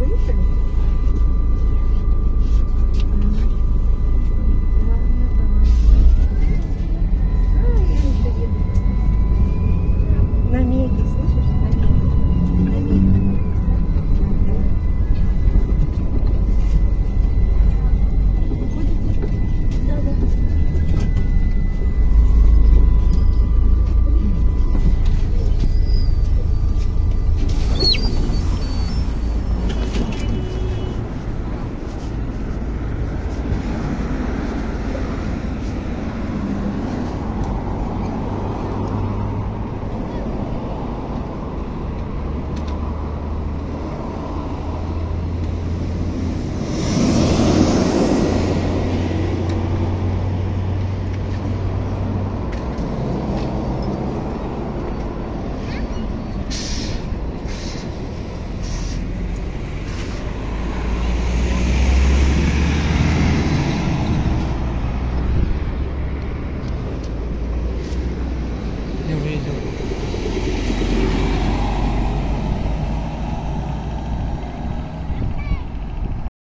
sleeping.